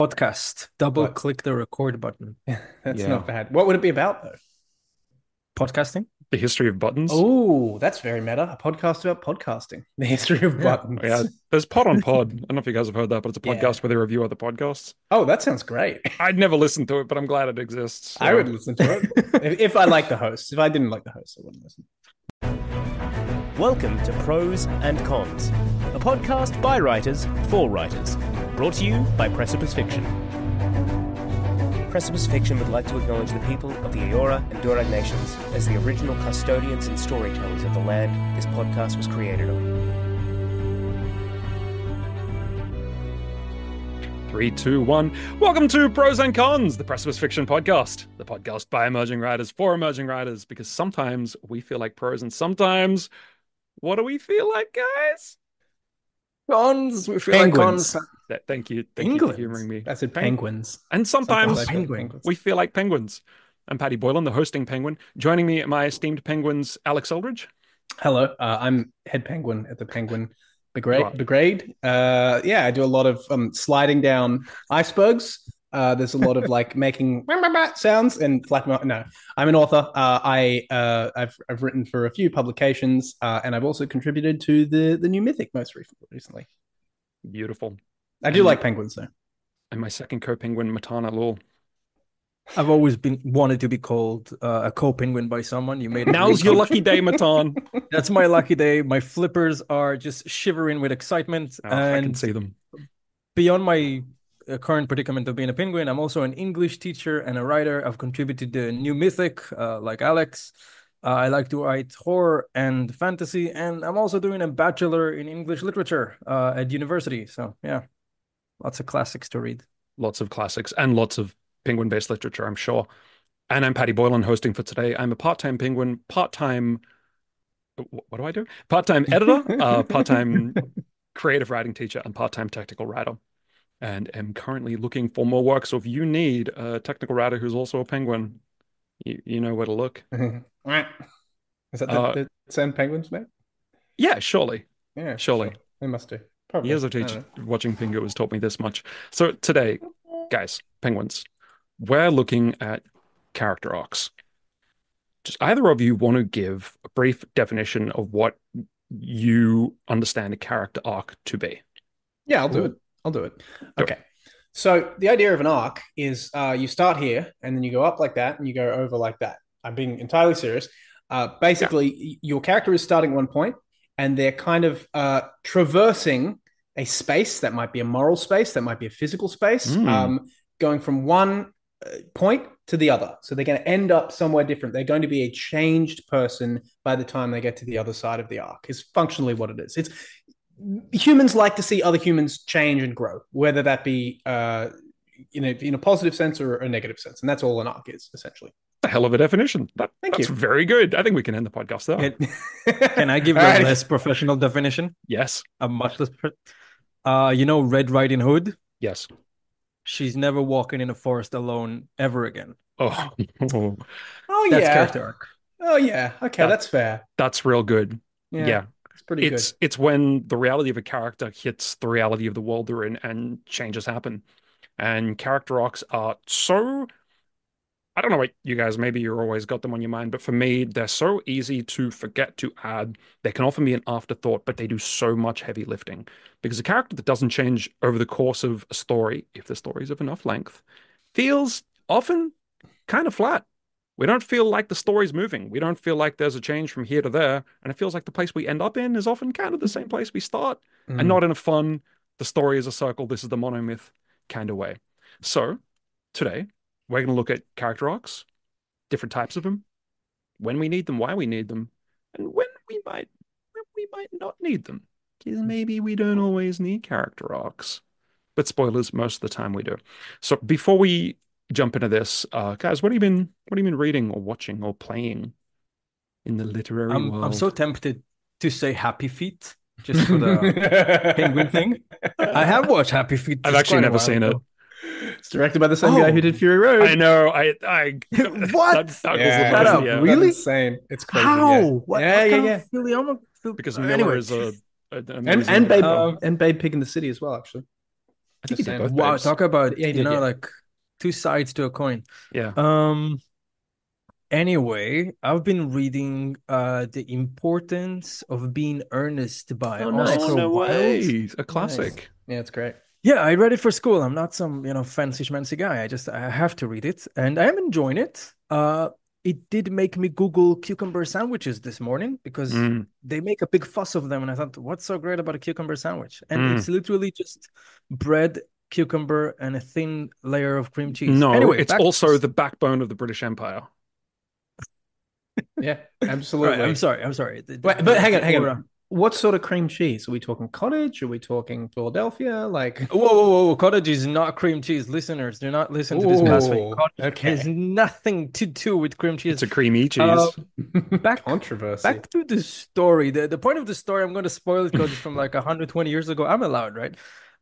podcast. Double What? click the record button. That's Yeah. not bad. What would it be about though? Podcasting? The history of buttons. Oh, that's very meta. A podcast about podcasting. The history of Yeah. buttons. Yeah, there's Pod on Pod. I don't know if you guys have heard that, but it's a Yeah. podcast where they review other podcasts. Oh, that sounds great. I'd never listened to it, but I'm glad it exists. I would listen to it. if, if I like the host. If I didn't like the host, I wouldn't listen. Welcome to Prose and Cons, a podcast by writers for writers, brought to you by Precipice Fiction. Precipice Fiction would like to acknowledge the people of the Eora and Darug nations as the original custodians and storytellers of the land this podcast was created on. Three, two, one. Welcome to Prose and Cons, the Precipice Fiction podcast, the podcast by emerging writers for emerging writers, because sometimes we feel like pros and sometimes what do we feel like, guys? Cons. We feel Penguins. like cons. Th- Thank you. Thank you for humoring me. I said penguins. And sometimes Sometimes penguins. we feel like penguins. I'm Paddy Boylan, the hosting penguin. Joining me, my esteemed penguins, Alex Eldridge. Hello, uh, I'm head penguin at the Penguin Brigade. Right. Brigade. Uh, yeah, I do a lot of um, sliding down icebergs. Uh, there's a lot of like making sounds and flapping. No, I'm an author. Uh, I uh, I've I've written for a few publications, uh, and I've also contributed to the the new Mythic most recently. Beautiful. I do And- like penguins though. And my second co-penguin, Matan Elul. I've always been wanted to be called uh, a co-penguin by someone. You made Now's your lucky day, Matan. That's my lucky day. My flippers are just shivering with excitement. Oh, I can and see them. beyond my uh, current predicament of being a penguin, I'm also an English teacher and a writer. I've contributed to New Mythic, uh, like Alex. Uh, I like to write horror and fantasy, and I'm also doing a bachelor in English literature uh, at university. So yeah, lots of classics to read. Lots of classics and lots of penguin-based literature, I'm sure. And I'm Paddy Boylan, hosting for today. I'm a part-time penguin, part-time. What do I do? Part-time editor, uh, part-time creative writing teacher, and part-time technical writer. And am currently looking for more work. So if you need a technical writer who's also a penguin, you, you know where to look. Is that the, Uh, the penguins mate? Yeah, surely. Yeah, surely. sure. They must do. Probably. Years of teaching, watching Pingu has taught me this much. So today, guys, penguins, we're looking at character arcs. Does either of you want to give a brief definition of what you understand a character arc to be? Yeah, I'll do it. I'll do it. Okay. So the idea of an arc is uh, you start here and then you go up like that and you go over like that. I'm being entirely serious. Uh, basically, y- your character is starting at one point and they're kind of uh, traversing a space that might be a moral space, that might be a physical space, Mm. um, going from one uh, point to the other. So they're going to end up somewhere different. They're going to be a changed person by the time they get to the other side of the arc. Is functionally what it is. It's humans like to see other humans change and grow, whether that be uh, in a in a positive sense or a negative sense, and that's all an arc is essentially. A hell of a definition. That, Thank that's you. very good. I think we can end the podcast there. Can, can I give you All a less professional definition? Yes. A much less. Pro- uh, you know, Red Riding Hood. Yes. She's never walking in a forest alone ever again. Oh, Oh That's yeah. character arc. Oh yeah. Okay, That- that's fair. that's real good. Yeah, yeah. it's pretty it's good. it's when the reality of a character hits the reality of the world they're in and changes happen and character arcs are so i don't know what you guys maybe you're always got them on your mind but for me they're so easy to forget to add they can often be an afterthought but they do so much heavy lifting because a character that doesn't change over the course of a story if the story is of enough length feels often kind of flat we don't feel like the story's moving. We don't feel like there's a change from here to there. And it feels like the place we end up in is often kind of the same place we start Mm. and not in a fun, the story is a circle, this is the monomyth kind of way. So today, we're going to look at character arcs, different types of them, when we need them, why we need them, and when we might when we might not need them. Because maybe we don't always need character arcs. But spoilers, most of the time we do. So before we jump into this, uh, guys, what have you been what have you been reading or watching or playing in the literary I'm world? I'm so tempted to say Happy Feet just for the penguin thing. I have watched Happy Feet. I've actually never seen it. Ago. It's directed by the same guy Oh. who did Fury Road. I know. I I What? That, that Yeah, Shut up, yeah. That's really? insane. It's crazy. How? Yeah, What, yeah, what yeah. kind yeah. of Filioma- Fil- because Miller anyway. is a, a- And amazing- and Babe Um, and Babe Pig in the City as well, actually. I think he did Same. both. Wow, babes. talk about Yeah, you did, know yeah. like two sides to a coin. Yeah. Um anyway, I've been reading uh The Importance of Being Earnest by Oh, nice. Oscar Oh, no Wilde. A classic. Yeah, it's great. Yeah, I read it for school. I'm not some, you know, fancy schmancy guy. I just I have to read it and I am enjoying it. Uh it did make me Google cucumber sandwiches this morning because Mm. they make a big fuss of them and I thought, what's so great about a cucumber sandwich? And Mm. it's literally just bread, cucumber, and a thin layer of cream cheese. No, Anyway, it's back to also the backbone of the British Empire. Yeah, Right, absolutely. I'm sorry, I'm sorry. Wait, but hang on, hang on. What sort of cream cheese? Are we talking cottage? Are we talking Philadelphia? Like, Whoa, whoa, whoa, whoa! Cottage is not cream cheese. Listeners, do not listen to this blasphemy. Ooh, Cottage okay. has nothing to do with cream cheese. It's a creamy cheese. Uh, back- controversy. Back to the story. The, the point of the story, I'm going to spoil it because it's from like 120 years ago. I'm allowed, right?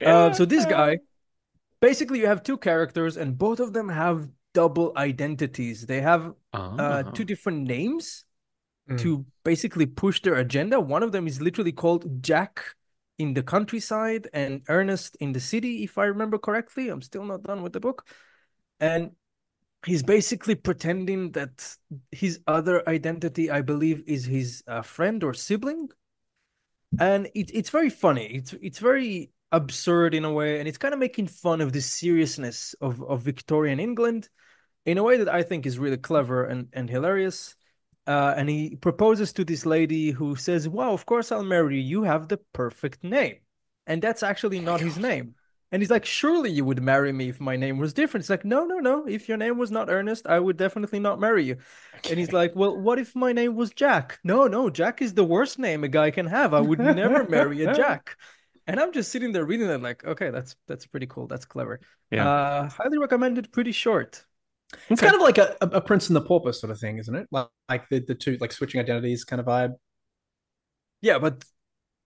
Uh, so this guy, basically, you have two characters, and both of them have double identities. They have uh, Ah. two different names Mm. to basically push their agenda. One of them is literally called Jack in the countryside and Ernest in the city, if I remember correctly. I'm still not done with the book. And he's basically pretending that his other identity, I believe, is his uh, friend or sibling. And it, it's very funny. It's it's very absurd in a way, and it's kind of making fun of the seriousness of, of Victorian England in a way that I think is really clever and, and hilarious. Uh, and he proposes to this lady who says, Wow, of course I'll marry you. You have the perfect name. And that's actually not his name. And he's like, Surely you would marry me if my name was different. It's like, No, no, no. If your name was not Ernest, I would definitely not marry you. And he's like, Well, what if my name was Jack? No, no, Jack is the worst name a guy can have. I would never marry a Jack. And I'm just sitting there reading it like, okay, that's that's pretty cool. That's clever. Yeah. Uh, highly recommended. Pretty short. It's Okay. kind of like a, a, a Prince and the Pauper sort of thing, isn't it? Like, like the, the two like switching identities kind of vibe. Yeah, but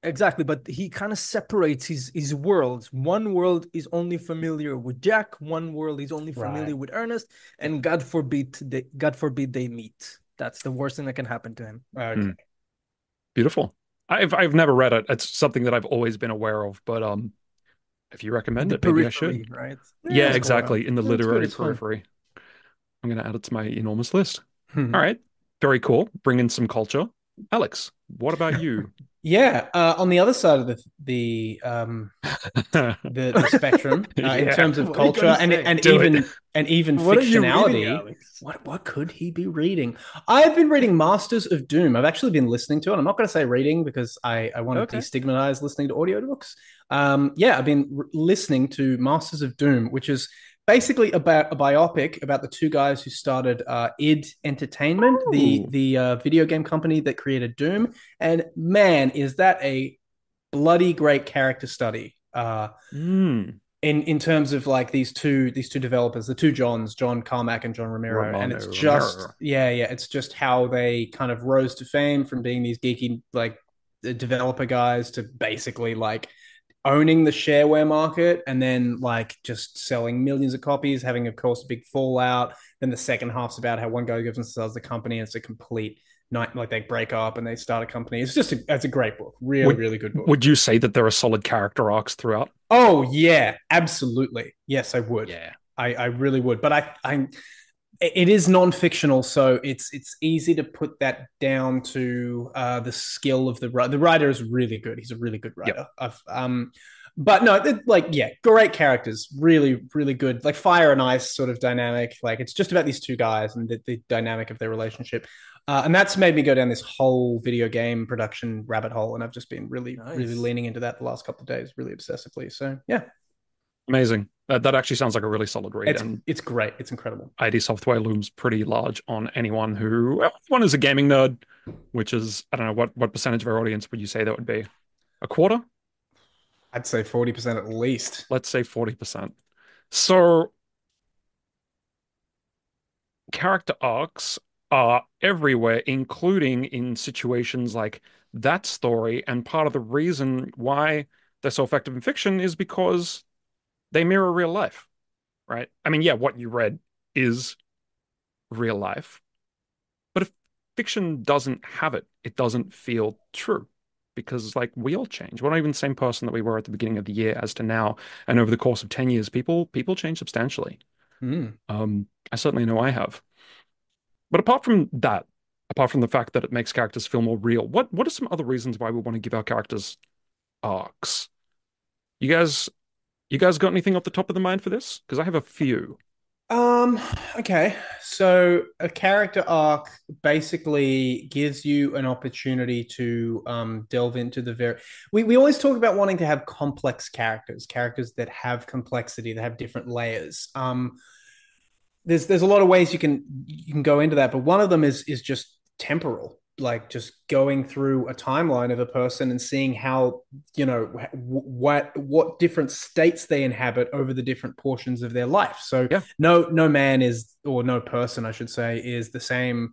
exactly. But he kind of separates his his worlds. One world is only familiar with Jack. One world is only familiar Right. with Ernest. And God forbid they God forbid they meet. That's the worst thing that can happen to him. Okay. Mm. Beautiful. I've I've never read it. It's something that I've always been aware of, but um, if you recommend it, maybe I should. right? Yeah, it's cool. exactly. In the Yeah, literary it's fun. I'm going to add it to my enormous list. Hmm. All right. Very cool. Bring in some culture. Alex, what about you? Yeah. Uh, on the other side of the the um the, the spectrum uh, in terms of culture and and Do it. even and even What fictionality. reading, What what could he be reading? I've been reading Masters of Doom. I've actually been listening to it. I'm not going to say reading because I I want Okay. to destigmatize listening to audiobooks. Um, yeah, I've been listening to Masters of Doom, which is basically about a biopic about the two guys who started uh, id Entertainment, the Ooh. the uh, video game company that created Doom. And man, is that a bloody great character study. Uh, Hmm. in in terms of like these two these two developers, the two Johns, John Carmack and John Romero, and it's just Romero. yeah, yeah, it's just how they kind of rose to fame from being these geeky like developer guys to basically like owning the shareware market and then like just selling millions of copies, having of course a big fallout. Then the second half's about how one guy goes and sells the company, and it's a complete night like they break up and they start a company. It's just a, it's a great book, really Would- really good book. Would you say that there are solid character arcs throughout? Oh yeah, absolutely. Yes, I would. Yeah. I, I really would. But I, I, it is non-fictional, so it's it's easy to put that down to uh, the skill of the writer. The writer is really good. He's a really good writer. I've, um, but no, like yeah, great characters. Really, really good. Like fire and ice sort of dynamic. Like it's just about these two guys and the, the dynamic of their relationship. Uh, and that's made me go down this whole video game production rabbit hole, and I've just been really, really leaning into that the last couple of days, really obsessively. So yeah, Amazing. That, that actually sounds like a really solid read. it's and it's great. It's incredible. ID Software looms pretty large on anyone who one is a gaming nerd, which is I don't know what what percentage of our audience would you say that would be? A quarter? I'd say forty percent at least. Let's say 40%. So character arcs are everywhere, including in situations like that story. And part of the reason why they're so effective in fiction is because they mirror real life, right? I mean, yeah, what you read is real life. But if fiction doesn't have it, it doesn't feel true because like we all change. We're not even the same person that we were at the beginning of the year as to now. And over the course of 10 years, people people change substantially. Mm. Um, I certainly know I have. But apart from that, apart from the fact that it makes characters feel more real, what what are some other reasons why we want to give our characters arcs? You guys you guys got anything off the top of the mind for this? Because I have a few. Um, okay. So a character arc basically gives you an opportunity to um delve into the very we, we always talk about wanting to have complex characters, characters that have complexity, that have different layers. Um there's there's a lot of ways you can you can go into that, but one of them is is just temporal like just going through a timeline of a person and seeing how you know what what different states they inhabit over the different portions of their life so yeah. no no man is or no person i should say is the same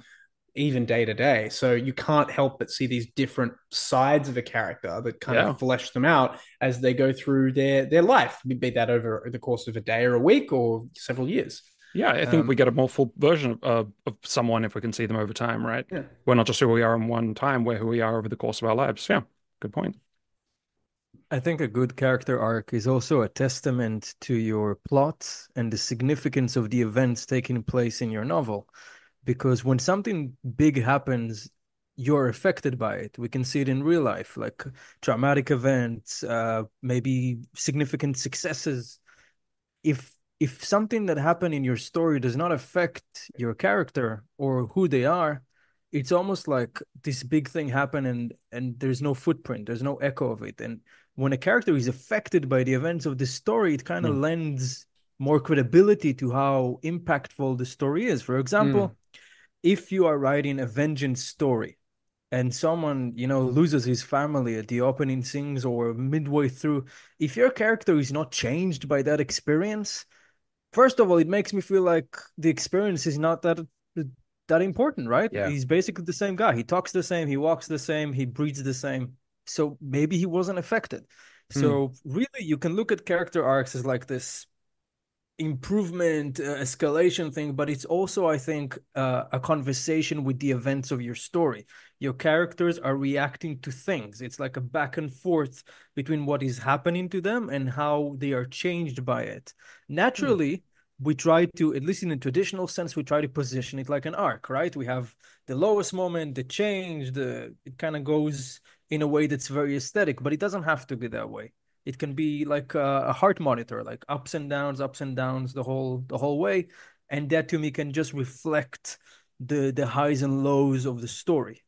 even day to day so you can't help but see these different sides of a character that kind Yeah. of flesh them out as they go through their their life be that over the course of a day or a week or several years Yeah, I think Um, we get a more full version of, uh, of someone if we can see them over time, right? Yeah. We're not just who we are in one time, we're who we are over the course of our lives. Yeah, good point. I think a good character arc is also a testament to your plot and the significance of the events taking place in your novel. Because when something big happens, you're affected by it. We can see it in real life, like traumatic events, uh, maybe significant successes. If if something that happened in your story does not affect your character or who they are, it's almost like this big thing happened and and there's no footprint, there's no echo of it. And when a character is affected by the events of the story, it kind of Mm. lends more credibility to how impactful the story is. For example, if you are writing a vengeance story and someone, you know, loses his family at the opening scenes or midway through, if your character is not changed by that experience, first of all, it makes me feel like the experience is not that that important, right? Yeah. He's basically the same guy. He talks the same, he walks the same, he breathes the same. So maybe he wasn't affected. So hmm. really, you can look at character arcs as like this improvement, uh, escalation thing, but it's also, I think, uh, a conversation with the events of your story. Your characters are reacting to things. It's like a back and forth between what is happening to them and how they are changed by it. Naturally, we try to, at least in a traditional sense, we try to position it like an arc, right? We have the lowest moment, the change, the it kind of goes in a way that's very aesthetic, but it doesn't have to be that way. It can be like a, a heart monitor, like ups and downs, ups and downs the whole the whole way, and that to me can just reflect the the highs and lows of the story.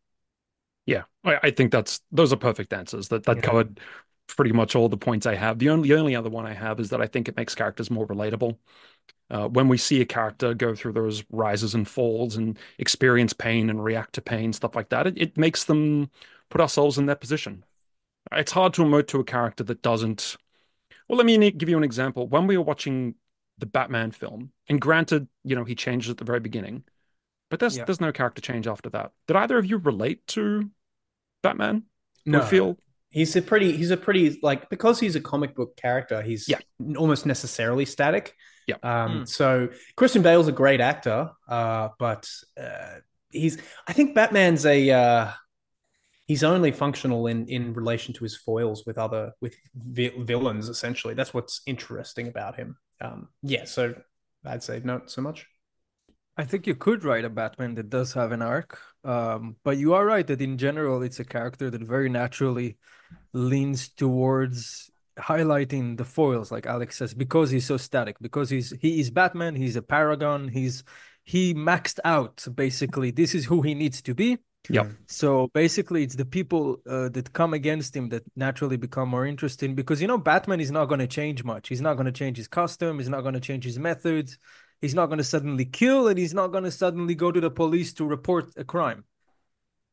Yeah, I, I think that's those are perfect answers. That that Yeah. covered pretty much all the points I have. The only the only other one I have is that I think it makes characters more relatable. Uh, when we see a character go through those rises and falls and experience pain and react to pain, stuff like that, it, it makes them put ourselves in their position. It's hard to emote to a character that doesn't. Well, let me give you an example. When we were watching the Batman film, and granted, you know, he changed at the very beginning, but there's Yeah. there's no character change after that. Did either of you relate to Batman? No you feel He's a pretty, he's a pretty, like, because he's a comic book character, he's Yeah. almost necessarily static. Yeah. Um, Mm. so Christian Bale's a great actor, uh, but uh, he's, I think Batman's a, uh, he's only functional in, in relation to his foils with other, with vi- villains, essentially. That's what's interesting about him. Um, yeah. So I'd say not so much. I think you could write a Batman that does have an arc, um, but you are right that in general it's a character that very naturally leans towards highlighting the foils, like Alex says, because he's so static, because he's he is Batman, he's a paragon, he's he maxed out basically. This is who he needs to be. Yep. So basically, it's the people uh, that come against him that naturally become more interesting because you know Batman is not going to change much. He's not going to change his costume. He's not going to change his methods. He's not going to suddenly kill, and he's not going to suddenly go to the police to report a crime.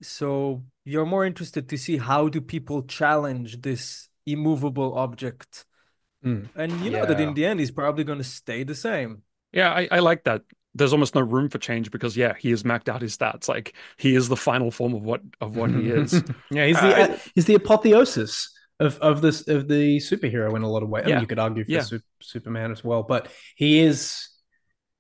So you're more interested to see how do people challenge this immovable object, Mm. and you know that in the end he's probably going to stay the same. Yeah, I, I like that. There's almost no room for change because yeah, he has maxed out his stats. Like he is the final form of what of what he is. yeah, he's the Uh, he's the apotheosis of of this of the superhero in a lot of ways. I mean, you could argue for Yeah. Sup- Superman as well, but he is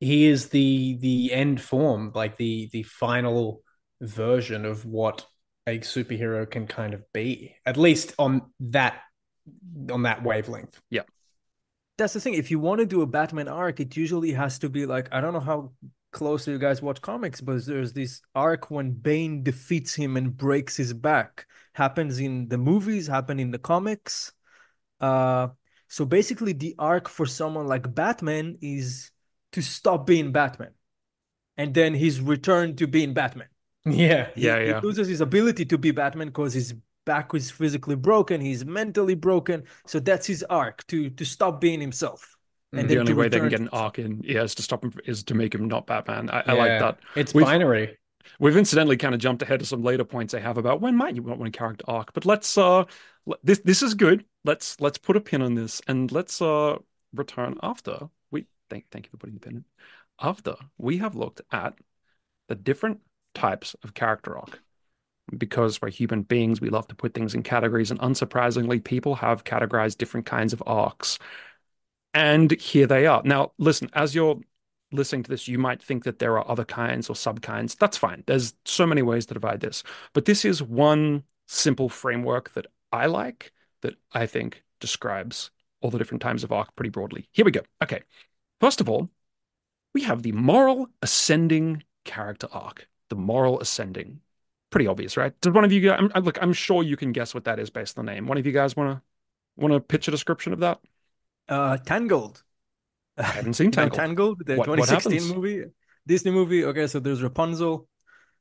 he is the the end form, like the the final version of what a superhero can kind of be, at least on that on that wavelength. That's the thing. If you want to do a Batman arc, it usually has to be like I don't know how closely you guys watch comics, but there's this arc when Bane defeats him and breaks his back. Happens in the movies, happen in the comics. Uh, so basically, the arc for someone like Batman is to stop being Batman, and then his return to being Batman. Yeah. Yeah, he, yeah. he loses his ability to be Batman because his back is physically broken. He's mentally broken. So that's his arc to to stop being himself. And the only to way they can get an arc in, yeah, is to stop him, is to make him not Batman. I, I like that. It's We've- binary. We've incidentally kind of jumped ahead to some later points I have about when might you want one character arc, but let's uh this this is good. Let's let's put a pin on this and let's uh return after we thank thank you for putting the pin in. After we have looked at the different types of character arc. Because we're human beings, we love to put things in categories, and unsurprisingly, people have categorized different kinds of arcs. And here they are. Now, listen, as you're listening to this, you might think that there are other kinds or sub kinds. That's fine. There's so many ways to divide this. But this is one simple framework that I like that I think describes all the different times of arc pretty broadly. Here we go. Okay. First of all, we have the moral ascending character arc. The moral ascending. Pretty obvious, right? Does one of you guys, I'm, I'm- look, I'm sure you can guess what that is based on the name. One of you guys want to want to pitch a description of that? Uh, Tangled. I haven't seen Tangled. Tangled, the What- what 2016 happens? movie, Disney movie. Okay, so there's Rapunzel.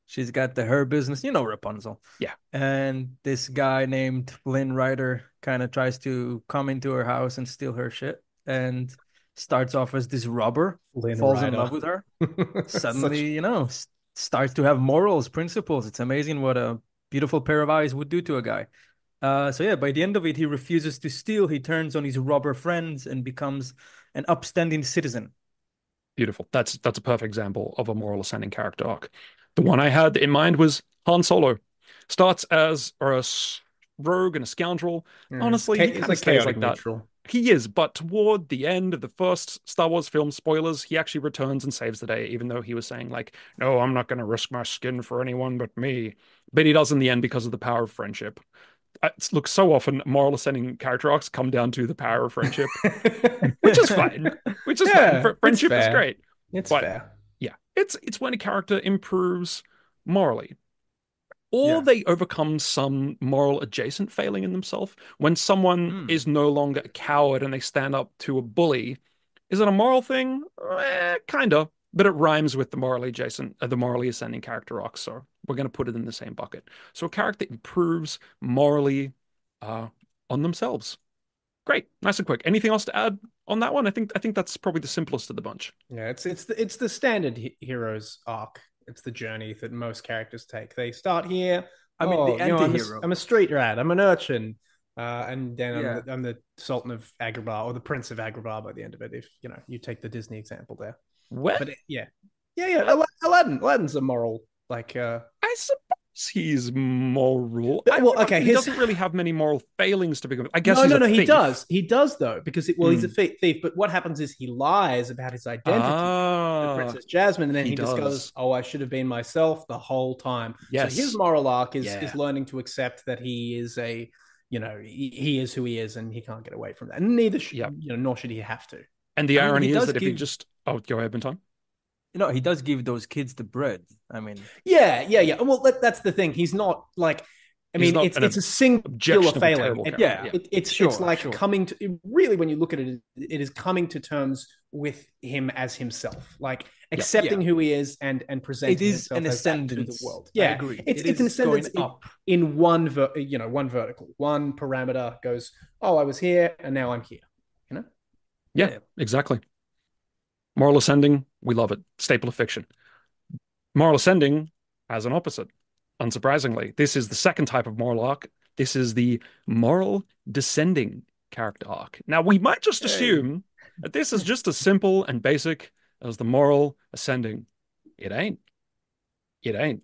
She's got the her business, you know Rapunzel. Yeah. And this guy named Flynn Rider kind of tries to come into her house and steal her shit, and starts off as this robber, Flynn falls in love with her. Such- Suddenly, you know, s- starts to have morals, principles. It's amazing what a beautiful pair of eyes would do to a guy. Uh, so yeah, by the end of it, he refuses to steal. He turns on his robber friends and becomes an upstanding citizen. Beautiful. That's that's a perfect example of a moral ascending character arc. The one I had in mind was Han Solo. Starts as a rogue and a scoundrel. Yeah. Honestly, Cha- he it's kinda like stays chaotic like that. neutral. He is, but toward the end of the first Star Wars film, spoilers, he actually returns and saves the day, even though he was saying, like, no, I'm not going to risk my skin for anyone but me. But he does in the end because of the power of friendship. Uh, look, so often moral ascending character arcs come down to the power of friendship, which is fine. Which is Yeah, fine. Friendship is great. It's But- fair. Yeah, it's it's when a character improves morally, or Yeah. they overcome some moral adjacent failing in themselves. When someone Hmm. is no longer a coward and they stand up to a bully, is it a moral thing? Eh, kinda, but it rhymes with the morally adjacent, uh, the morally ascending character arc. So we're going to put it in the same bucket. So a character improves morally uh, on themselves. Great, nice and quick. Anything else to add on that one? I think I think that's probably the simplest of the bunch. Yeah, it's it's the, it's the standard he- hero's arc. It's the journey that most characters take. They start here. I mean, oh, the you know, I'm, a, anti-hero. I'm a street rat. I'm an urchin, uh, and then Yeah. I'm, the, I'm the Sultan of Agrabah or the Prince of Agrabah by the end of it. If you know, you take the Disney example there. Well, But it- yeah, yeah, yeah. Aladdin, Aladdin's a moral like. uh I suppose he's moral. I well, okay, he his- doesn't really have many moral failings to begin with. I guess no, he's no, a no. He does. He does though, because it, well, he's a Hmm. thief, thief. But what happens is he lies about his identity. to Ah, Princess Jasmine, and then he he, discovers, oh, I should have been myself the whole time. Yes. So his moral arc is Yeah. is learning to accept that he is a, you know, he, he is who he is, and he can't get away from that. And neither should, Yep. you know, nor should he have to. and the I irony he is that if he just oh, go ahead, Benton. You know, he does give those kids the bread. I mean, Yeah, yeah, yeah. Well, that, that's the thing. He's not like. I mean, it's it's a singular objectionable, failing. It- character. yeah. It, it's Sure, it's like sure. coming to really when you look at it, it is coming to terms with him as himself, like accepting who he is and and presenting it is himself an as that to the world. I Yeah, agree. it's It it's an is going ascendance in, up. in one ver- you know one vertical, one parameter goes. Oh, I was here and now I'm here. You know. Yeah, Yeah. exactly. Moral ascending, we love it. Staple of fiction. Moral ascending as an opposite. Unsurprisingly, this is the second type of moral arc. This is the moral descending character arc. Now, we might just assume that this is just as simple and basic as the moral ascending. It ain't. It ain't.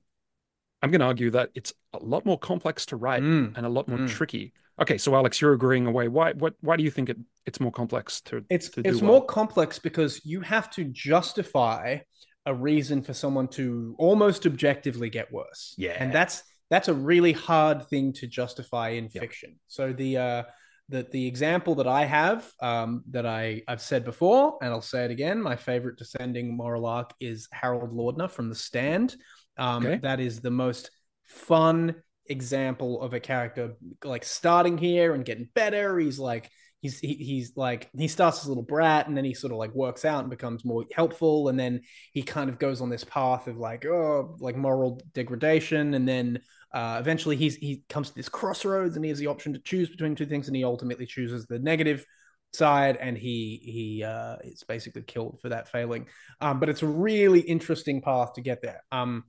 I'm going to argue that it's a lot more complex to write Mm. and a lot more Mm. tricky. Okay, so Alex, you're agreeing away. Why? What? Why do you think it, it's more complex to? It's to do it's well? more complex because you have to justify a reason for someone to almost objectively get worse. Yeah. and that's that's a really hard thing to justify in Yeah. fiction. So the uh, the the example that I have um, that I I've said before, and I'll say it again. My favorite descending moral arc is Harold Lauder from The Stand. Um, Okay. That is the most fun example of a character like starting here and getting better. He's like he's he, he's like he starts as a little brat and then he sort of like works out and becomes more helpful. And then he kind of goes on this path of like oh like moral degradation. And then uh, eventually he's he comes to this crossroads and he has the option to choose between two things and he ultimately chooses the negative side and he he uh is basically killed for that failing. Um but it's a really interesting path to get there. Um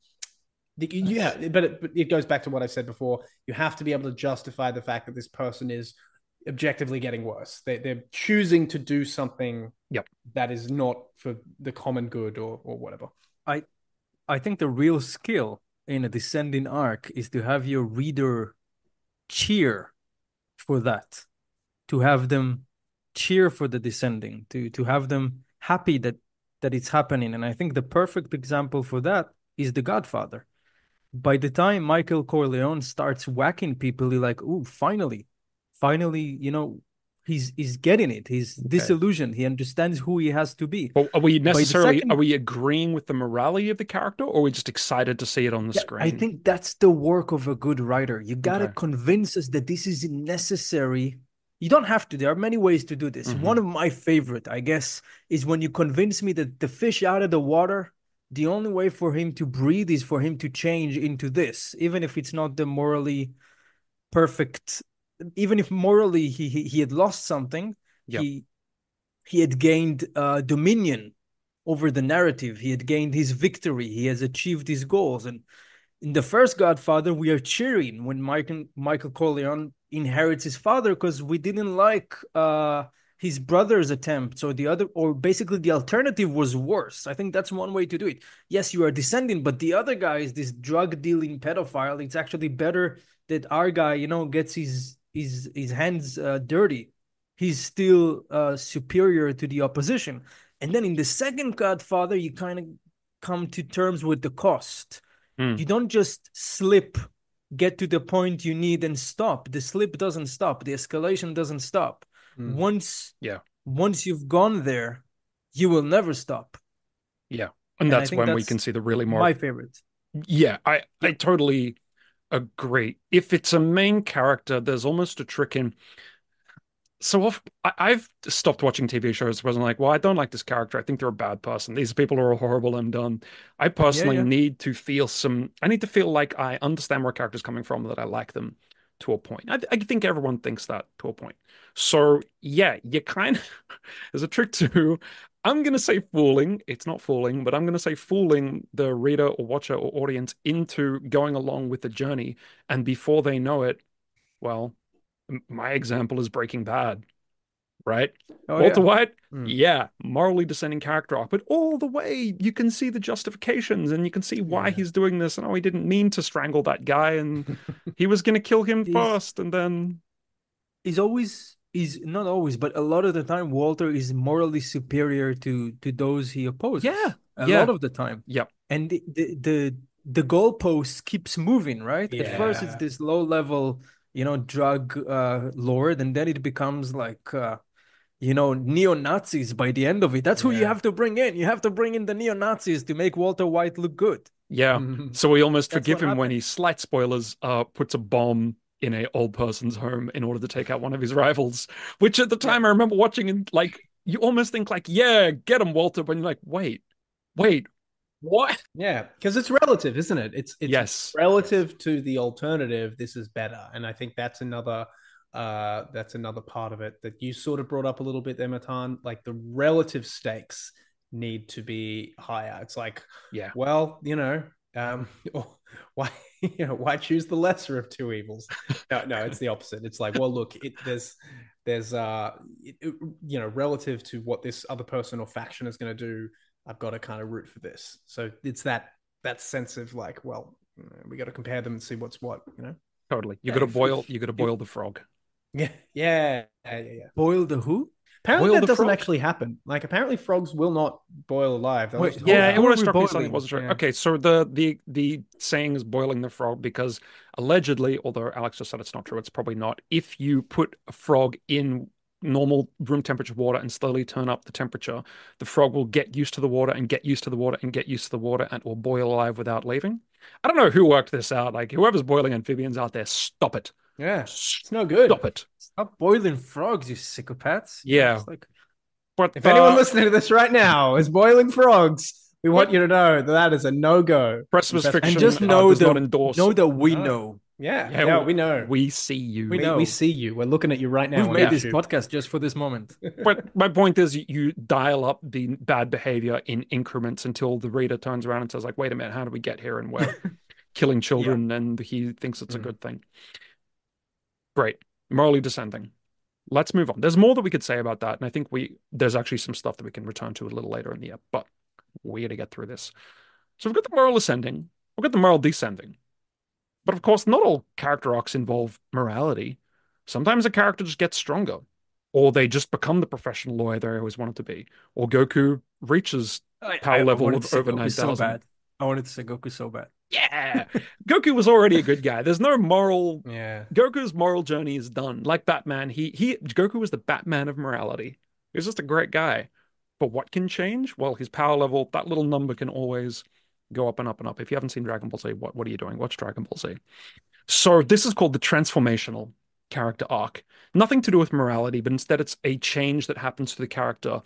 yeah but it, but it goes back to what i said before you have to be able to justify the fact that this person is objectively getting worse they, they're choosing to do something Yep. that is not for the common good or or whatever I think the real skill in a descending arc is to have your reader cheer for that, to have them cheer for the descending, to to have them happy that that it's happening. And I think the perfect example for that is The Godfather. By the time Michael Corleone starts whacking people, you're like, "Ooh, finally, finally, you know, he's he's getting it. He's disillusioned. He understands who he has to be." But are we necessarily second- are we agreeing with the morality of the character, or are we just excited to see it on the Yeah, screen? I think that's the work of a good writer. You gotta Okay. convince us that this is necessary. You don't have to. There are many ways to do this. Mhm. One of my favorite, I guess, is when you convince me that the fish out of the water, the only way for him to breathe is for him to change into this, even if it's not the morally perfect. Even if morally he he, he had lost something, he he had gained uh, dominion over the narrative. He had gained his victory. He has achieved his goals. And in the first Godfather, we are cheering when Michael Michael Corleone inherits his father because we didn't like uh, his brother's attempts or the other, or basically the alternative was worse. I think that's one way to do it. Yes, you are descending, but the other guy is this drug dealing pedophile. It's actually better that our guy, you know, gets his his his hands uh, dirty. He's still uh, superior to the opposition. And then in the second Godfather, you kind of come to terms with the cost. Hmm. You don't just slip, get to the point you need and stop. The slip doesn't stop. The escalation doesn't stop. Mm. Once, Yeah. once you've gone there, you will never stop. and and that's when we can see the really more My favorite. Yeah, I I totally agree. If it's a main character, there's almost a trick in. So off, I, I've stopped watching TV shows because I'm like, well, I don't like this character. I think they're a bad person. These people are all horrible and done. I personally yeah. need to feel some. I need to feel like I understand where a character's coming from, that I like them to a point. I, I think everyone thinks that to a point. So yeah, you kind of there's a trick to. I'm to say fooling. It's not fooling, but I'm to say fooling the reader or watcher or audience into going along with the journey. And before they know it, well, my example is Breaking Bad, right? Oh, Walter yeah. White, Mm. yeah, morally descending character arc, but all the way you can see the justifications and you can see why Yeah. he's doing this. And oh, he didn't mean to strangle that guy and he was going to kill him He's- first. And then, He's always, he's not always, but a lot of the time, Walter is morally superior to to those he opposes. Yeah, a yeah. lot of the time. yep, and the the the, the goalpost keeps moving right at first it's this low level you know drug uh lord and then it becomes like uh you know neo-nazis by the end of it that's who you have to bring in you have to bring in the neo-nazis to make walter white look good yeah. So we almost That's forgive him when he, slight spoilers, uh, puts a bomb in a old person's home in order to take out one of his rivals. Which at the time I remember watching and like you almost think like, yeah, get him, Walter, but you're like, wait, wait, what? Yeah, because it's relative, isn't it? It's it's yes, relative to the alternative. This is better, and I think that's another uh that's another part of it that you sort of brought up a little bit there, Matan. Like the relative stakes need to be higher. It's like, yeah, well, you know, um, why you know why choose the lesser of two evils? No, no, it's the opposite. It's like, well, look, it, there's there's uh it- it- you know relative to what this other person or faction is going to do i've got to kind of root for this so it's that that sense of like well we got to compare them and see what's what you know totally. You got to boil, you got to boil the frog. Yeah yeah yeah yeah, yeah. boil the who Apparently, Boil that doesn't frog. actually happen. Like, apparently, frogs will not boil alive. They'll Wait, just yeah, hold Yeah, out. it How would have struck me boiling? something wasn't sure. Yeah. Okay, so the the the saying is boiling the frog because allegedly, although Alex just said it's not true, it's probably not. If you put a frog in normal room temperature water and slowly turn up the temperature, the frog will get used to the water and get used to the water and get used to the water and will boil alive without leaving. I don't know who worked this out. Like whoever's boiling amphibians out there, stop it. Yeah, it's no good. Stop it. Stop boiling frogs, you psychopaths. Yeah. It's like But If anyone uh, listening to this right now is boiling frogs, we want you to know that that is a no go. And fiction and just uh, know does that know that we No. know. Yeah, Yeah, yeah, we- we know. we see you. We, know. we see you. We're looking at you right now. We've made this podcast just for this moment. But my point is, you dial up the bad behavior in increments until the reader turns around and says, "Like, wait a minute, how did we get here?" And we're killing children, and he thinks it's a Mhm. good thing. Great, morally descending. Let's move on. There's more that we could say about that, and I think we there's actually some stuff that we can return to a little later in the app. But we got to get through this. So we've got the moral ascending, we've got the moral descending. But of course, not all character arcs involve morality. Sometimes a character just gets stronger, or they just become the professional lawyer they always wanted to be, or Goku reaches Power level of over Goku so 9,000. bad. I wanted to say Goku so bad. Yeah. Goku was already a good guy. There's no moral. Yeah. Goku's moral journey is done. Like Batman, he he Goku was the Batman of morality. He was just a great guy. But what can change? Well, his power level, that little number can always go up and up and up. If you haven't seen Dragon Ball Z, what what are you doing? Watch Dragon Ball Z. So this is called the transformational character arc. Nothing to do with morality, but instead it's a change that happens to the character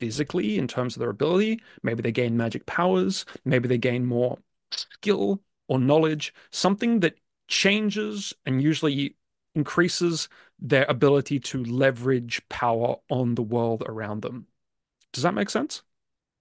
physically in terms of their ability. Maybe they gain magic powers, maybe they gain more skill or knowledge, something that changes and usually increases their ability to leverage power on the world around them. Does that make sense?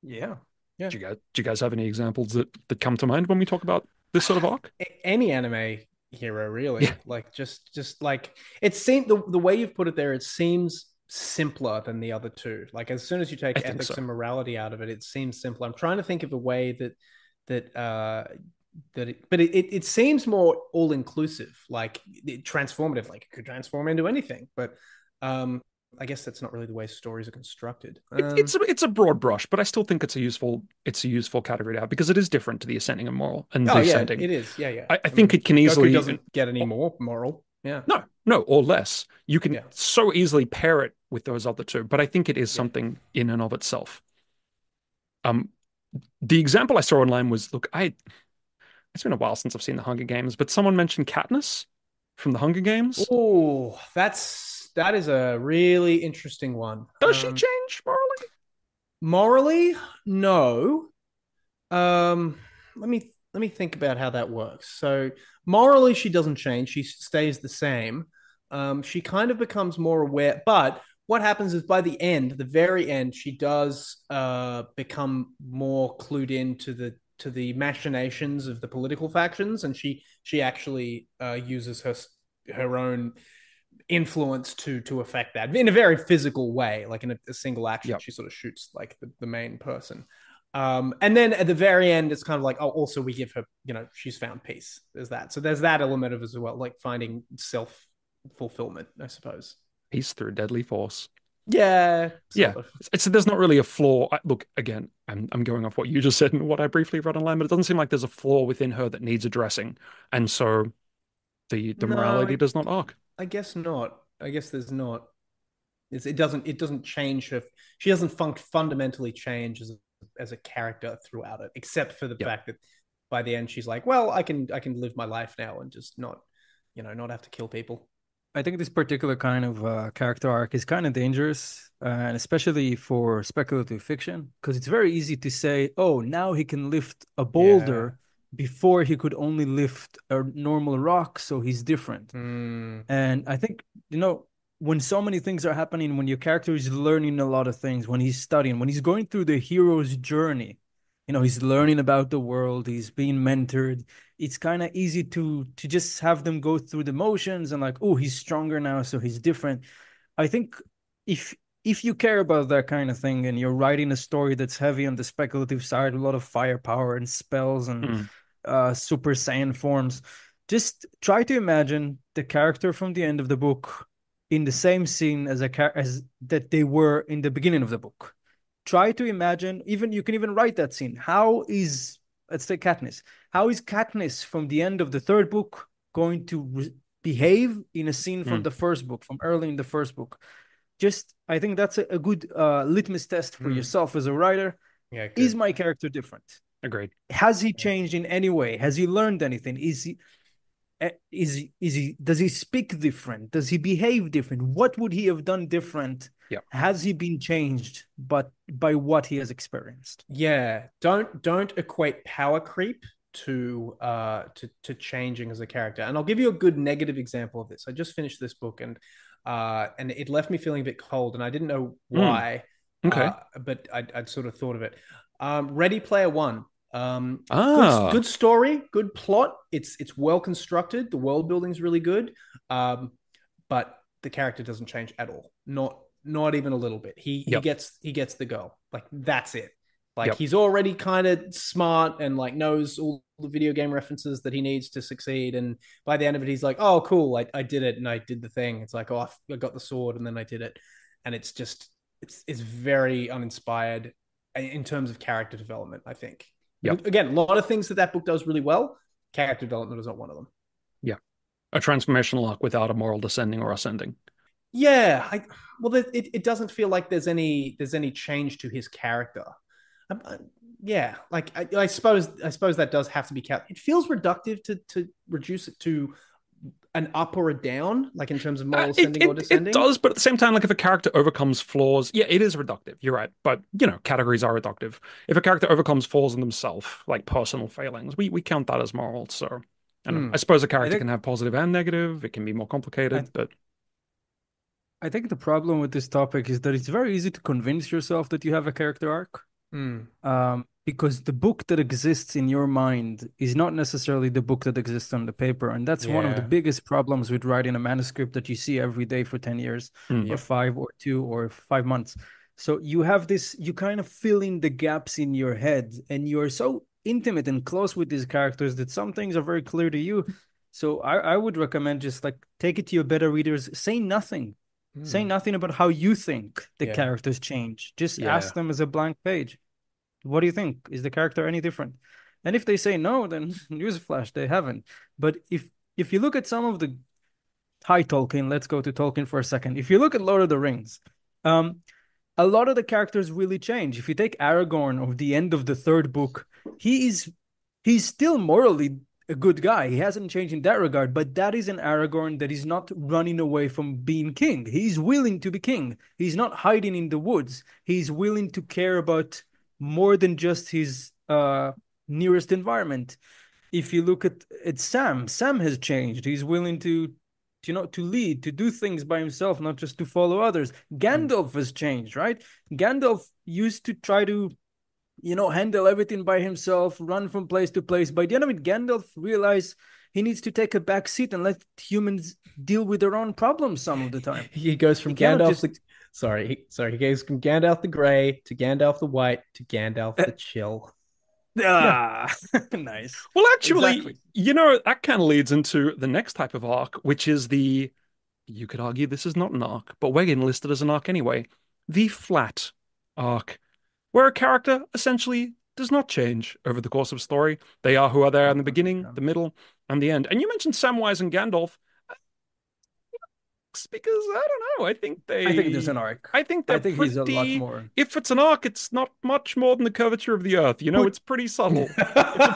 Yeah. Yeah. Do you guys do you guys have any examples that, that come to mind when we talk about this sort of arc? Any anime hero, really. Yeah. Like just just like it seems the the way you've put it there, it seems simpler than the other two. Like as soon as you take ethics so. and morality out of it, it seems simpler. I'm trying to think of a way that that uh that it, but it, it, seems more all inclusive, like transformative, like it could transform into anything. But um I guess that's not really the way stories are constructed. It- Um, it's a, it's a broad brush, but I still think it's a useful it's a useful category to have because it is different to the ascending and moral and oh the yeah, ascending. it is. Yeah, yeah. I- I think it can easily- Goku doesn't get any more moral. Yeah. No, no, or less. You can Yeah. so easily pair it with those other two, but I think it is Yeah. something in and of itself. Um, the example I saw online was look, I it's been a while since I've seen the Hunger Games, but someone mentioned Katniss from the Hunger Games. Oh, that's that is a really interesting one. Does she Um, change morally? morally? No. Um, let me let me think about how that works. So morally, she doesn't change; she stays the same. Um, she kind of becomes more aware, but what happens is by the end, the very end, she does uh become more clued in to the to the machinations of the political factions, and she she actually uh, uses her her own influence to to affect that in a very physical way like in a, a single action Yep. she sort of shoots like the, the main person. Um and then at the very end it's kind of like oh also we give her you know she's found peace. There's that. So there's that element of as well like finding self fulfillment i suppose Peace through deadly force. yeah Yeah. It's, there's not really a flaw. I, look, again, I'm I'm going off what you just said and what I briefly read online, but it doesn't seem like there's a flaw within her that needs addressing, and so the the No, morality I- does not arc. i guess not i guess there's not it's, it doesn't it doesn't change her she doesn't fun- fundamentally change as a, as a character throughout it except for the Yeah. fact that by the end she's like well i can i can live my life now and just not you know not have to kill people I think this particular kind of uh, character arc is kind of dangerous, uh, and especially for speculative fiction, because it's very easy to say, "Oh, now he can lift a boulder before he could only lift a normal rock, so he's different." And I think, you know, when so many things are happening, when your character is learning a lot of things, when he's studying, when he's going through the hero's journey, you know, he's learning about the world, he's being mentored. It's kind of easy to to just have them go through the motions and like, oh, he's stronger now, so he's different. I think if if you care about that kind of thing and you're writing a story that's heavy on the speculative side, a lot of firepower and spells and Mm. uh, Super Saiyan forms, just try to imagine the character from the end of the book in the same scene as a as that they were in the beginning of the book. Try to imagine. Even you can even write that scene. How is let's say Katniss? How is Katniss from the end of the third book going to re- behave in a scene from Mm. the first book, from early in the first book? Just I think that's a, a good uh, litmus test for Mm. yourself as a writer. Yeah. Is my character different? Agreed. has he changed in any way has he learned anything is he is is he does he speak different does he behave different what would he have done different Yeah. has he been changed but by what he has experienced Yeah, don't don't equate power creep to uh to to changing as a character. And I'll give you a good negative example of this. I just finished this book and uh and it left me feeling a bit cold and I didn't know Hmm. why. Okay. uh, but I'd, I'd sort of thought of it. Um, Ready Player One. Um, ah. good, good story, good plot. It's it's well constructed. The world building's really good. Um, but the character doesn't change at all. Not not even a little bit. He he gets he gets the girl. Like that's it. Like Yep. he's already kind of smart and like knows all the video game references that he needs to succeed. And by the end of it, he's like, "Oh, cool! I, I did it and I did the thing." It's like, "Oh, I I got the sword and then I did it," and it's just it's it's very uninspired in terms of character development. I think. Yep. Again, a lot of things that that book does really well. Character development is not one of them. Yeah. A transformational arc without a moral descending or ascending. Yeah, I well, it, it doesn't feel like there's any there's any change to his character. Um, uh, yeah, like I, I suppose I suppose that does have to be count. It feels reductive to to reduce it to an up or a down, like in terms of moral Uh, ascending it, or descending. it does, but at the same time, like if a character overcomes flaws, yeah, it is reductive. You're right, but you know, categories are reductive. If a character overcomes flaws in themselves, like personal failings, we we count that as moral. So, I, don't know. Hmm. I suppose a character think- can have positive and negative. It can be more complicated, I- but i think the problem with this topic is that it's very easy to convince yourself that you have a character arc Mm, um, because the book that exists in your mind is not necessarily the book that exists on the paper and that's one of the biggest problems with writing a manuscript that you see every day for 10 years Hmm. or five or two or five months so you have this you kind of fill in the gaps in your head and you're so intimate and close with these characters that some things are very clear to you so i, I would recommend just like take it to your beta readers say nothing say mm. nothing about how you think the Yeah. characters change just Yeah. ask them as a blank page what do you think is the character any different and if they say no then newsflash they haven't but if if you look at some of the high tolkien let's go to tolkien for a second if you look at lord of the rings um a lot of the characters really change if you take aragorn of the end of the third book he is he's still morally a good guy. He hasn't changed in that regard, but that is an Aragorn that is not running away from being king. He's willing to be king. He's not hiding in the woods. He's willing to care about more than just his uh, nearest environment. If you look at, at Sam, Sam has changed. He's willing to, you know, to lead, to do things by himself, not just to follow others. Gandalf has changed, right? Gandalf used to try to you know, handle everything by himself, run from place to place. By the end of it, Gandalf realized he needs to take a back seat and let humans deal with their own problems some of the time. He goes from cannot Gandalf just- sorry, he, sorry, he goes from Gandalf the Grey to Gandalf the White to Gandalf Uh, the Chill. Ah, nice. Well, actually, Exactly. you know, that kind of leads into the next type of arc, which is the, you could argue this is not an arc, but we're getting listed as an arc anyway, the flat arc, where a character essentially does not change over the course of story. They are who are there in the beginning, the middle, and the end. And you mentioned Samwise and Gandalf. Uh, Because I don't know. I think they. I think there's an arc. I think they're I think he's a lot pretty- more. If it's an arc, it's not much more than the curvature of the earth. You know, Put- it's pretty subtle.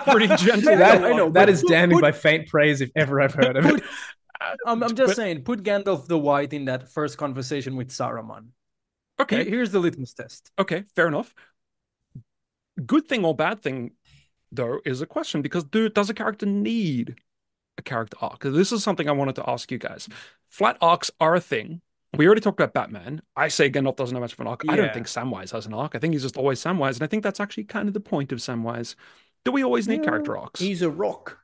pretty gentle. that, I know, that but is damning put- by faint praise if ever I've heard of it. I'm, I'm just But- saying, put Gandalf the White in that first conversation with Saruman. Okay, Here's the litmus test. okay, fair enough. Good thing or bad thing, though, is a question because do, does a character need a character arc? This is something I wanted to ask you guys. Flat arcs are a thing. We already talked about Batman. I say Gandalf doesn't have much of an arc. I don't think Samwise has an arc. I think he's just always Samwise, and I think that's actually kind of the point of Samwise. Do we always need character arcs? He's a rock.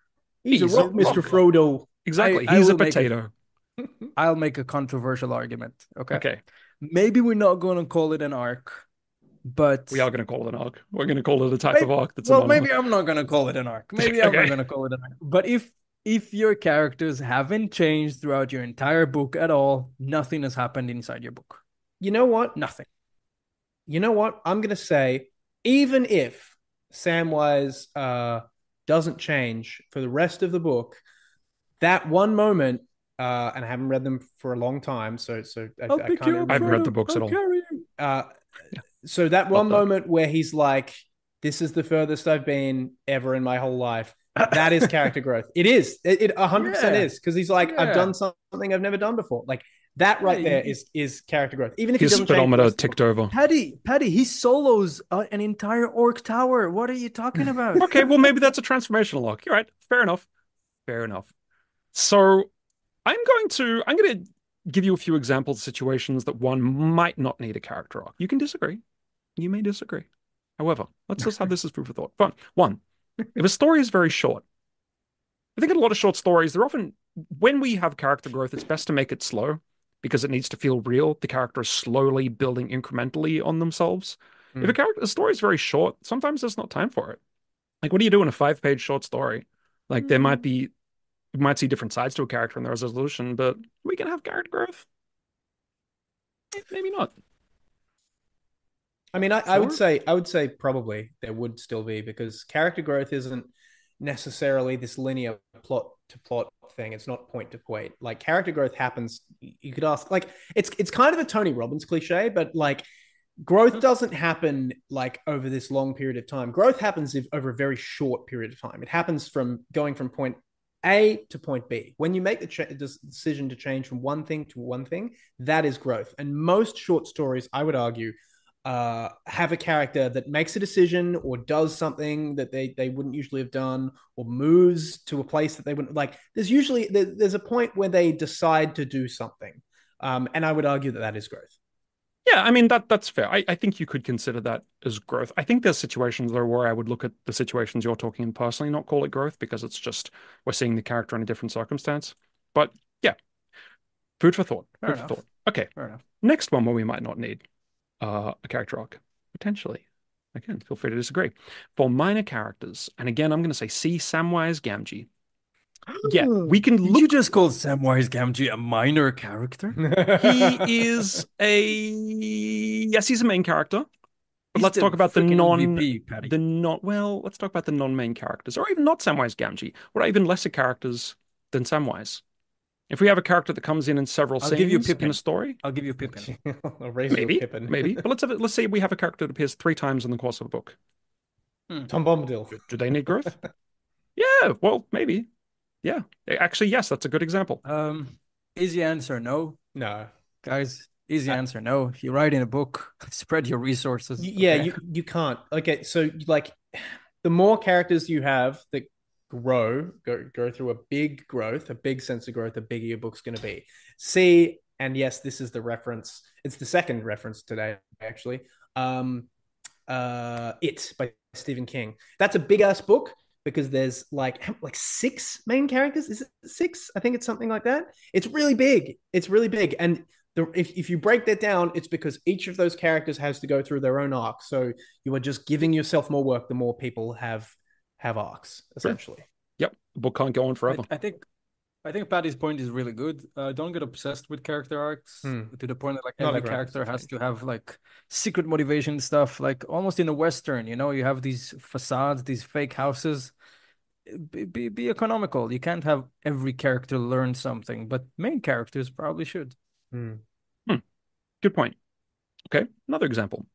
He's, He's a a rock, Mr. rock. Frodo. exactly. I he's a will make it- potato. I'll make a controversial argument. Okay. Okay, Maybe we're not going to call it an arc, but we are going to call it an arc. We're going to call it a type Maybe- of arc that's well, a maybe I'm not going to call it an arc. Maybe I'm not going to call it an arc. But if if your characters haven't changed throughout your entire book at all, nothing has happened inside your book. You know what? Nothing. You know what? I'm gonna say, even if Samwise uh, doesn't change for the rest of the book, that one moment, uh, and I haven't read them for a long time, so so I, I'll I can't. I haven't read the books at I'll all. carry you. Uh, so that one Well done. moment where he's like, "This is the furthest I've been ever in my whole life." That is character growth. It is. It it 100% Yeah. is because he's like, "I've done something I've never done before." Like that right Yeah, there you- is is character growth. Even if he His doesn't change the speedometer rest of the ticked over. Paddy, Paddy, he solos uh, an entire orc tower. What are you talking about? Okay, well maybe that's a transformational arc. You're right. Fair enough. Fair enough. So I'm going to I'm going to give you a few examples of situations that one might not need a character arc. You can disagree. You may disagree. However, let's just have this as proof of thought. Fun. One, if a story is very short, I think in a lot of short stories, they're often when we have character growth, it's best to make it slow because it needs to feel real. The character is slowly building incrementally on themselves. If a hmm. character a story is very short, sometimes there's not time for it. Like, what do you do in a five-page short story? Like, there might hmm. be you might see different sides to a character in the resolution, but we can have character growth. Maybe not. I mean, I, I would say I would say probably there would still be because character growth isn't necessarily this linear plot to plot thing. It's not point to point. Like character growth happens. You could ask like it's it's kind of a Tony Robbins cliche, but like growth mm-hmm. doesn't happen like over this long period of time. Growth happens if, over a very short period of time. It happens from going from point A to point B. When you make the ch- decision to change from one thing to one thing, that is growth. And most short stories, I would argue, uh, have a character that makes a decision or does something that they they wouldn't usually have done or moves to a place that they wouldn't like. There's usually there, there's a point where they decide to do something, um, and I would argue that that is growth. Yeah, I mean that that's fair. I, I think you could consider that as growth. I think there's situations though where I would look at the situations you're talking in personally, not call it growth, because it's just we're seeing the character in a different circumstance. But yeah, food for thought. Fair food enough. for thought. Okay, Fair enough. next one where we might not need uh, a character arc potentially. Again, feel free to disagree. For minor characters, and again, I'm going to say see Samwise Gamgee. Yeah, we can Did you just call Samwise Gamgee a minor character? He is a yes, he's a main character. He's let's talk about the non MVP, the not well, let's talk about the non-main characters, or even not Samwise Gamgee, What are even lesser characters than Samwise. If we have a character that comes in in several I'll scenes give you in Pippin. a story, I'll give you Pippin. A razor maybe, Pippin. maybe. But let's have it, let's say we have a character that appears three times in the course of a book. Tom Bombadil. Do they need growth? yeah, well, maybe. Yeah, actually, yes, that's a good example. Um, easy answer, no, No. guys. Easy Uh, answer, no. If you write in a book, spread your resources. Y- Yeah, okay? you you can't. Okay, so like the more characters you have that grow, go go through a big growth, a big sense of growth, the bigger your book's going to be. See, and yes, this is the reference. It's the second reference today, actually. Um, uh, It by Stephen King. That's a big ass book because there's like like six main characters. Is it six? I think it's something like that. It's really big. It's really big, and the, if, if you break that down, it's because each of those characters has to go through their own arc. So you are just giving yourself more work the more people have have arcs, essentially. Yep, the book can't go on forever. I think I think Paddy's point is really good. Uh, don't get obsessed with character arcs Hmm. to the point that like Not every character has has to have like secret motivation stuff. Like almost in a western, you know, you have these facades, these fake houses. Be, be be economical. You can't have every character learn something, but main characters probably should. Hmm. Good point. Okay, another example.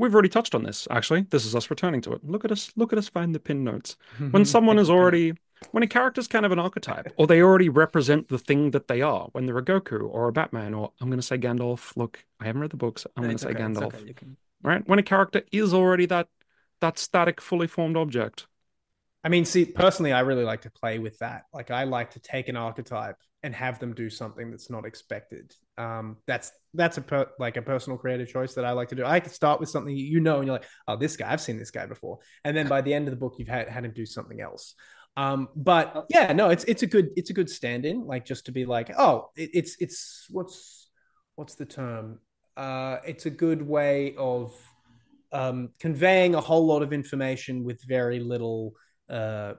We've already touched on this, actually. This is us returning to it. Look at us, look at us find the pin notes. When someone is already when a character's kind of an archetype, or they already represent the thing that they are, when they're a Goku or a Batman, or I'm gonna say Gandalf. Look, I haven't read the books. I'm gonna say okay, Gandalf. okay, can- Right? When a character is already that that static, fully formed object. I mean, see, personally, I really like to play with that. Like, I like to take an archetype and have them do something that's not expected. Um, that's that's a per, like a personal creative choice that I like to do. I to start with something you know, and you're like, oh, this guy, I've seen this guy before, and then by the end of the book, you've had had him do something else. Um, but yeah, no, it's it's a good it's a good stand-in, like just to be like, oh, it, it's it's what's what's the term? Uh, it's a good way of um, conveying a whole lot of information with very little uh,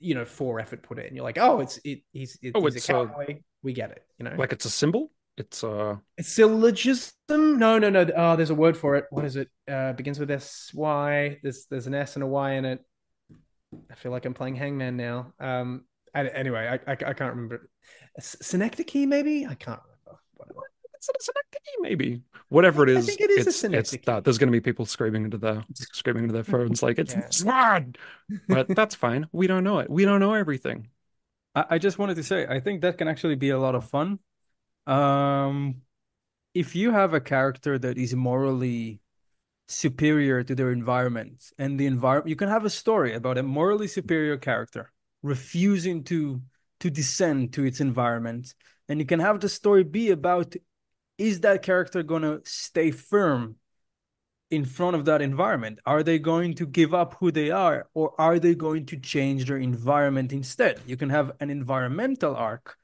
you know, for effort put it in. You're like, oh, it's it, he's it, Oh, he's it's, a uh, cowboy. we get it. You know, Like it's a symbol. It's a it's syllogism. No, no, no. Oh, there's a word for it. What is it? Uh, begins with S Y. There's there's an S and a Y in it. I feel like I'm playing Hangman now. Um. and- Anyway, I I, I can't remember. Synecdoche, maybe. I can't. It's a synecdoche, maybe. Whatever it I think it is a it's, it's that. There's going to be people screaming into their screaming into their phones like it's Yeah. sword, but that's fine. We don't know it. We don't know everything. I, I just wanted to say, I think that can actually be a lot of fun. Um, if you have a character that is morally superior to their environment, and the environment, you can have a story about a morally superior character refusing to to descend to its environment, and you can have the story be about is that character gonna stay firm in front of that environment? Are they going to give up who they are, or are they going to change their environment instead? You can have an environmental arc.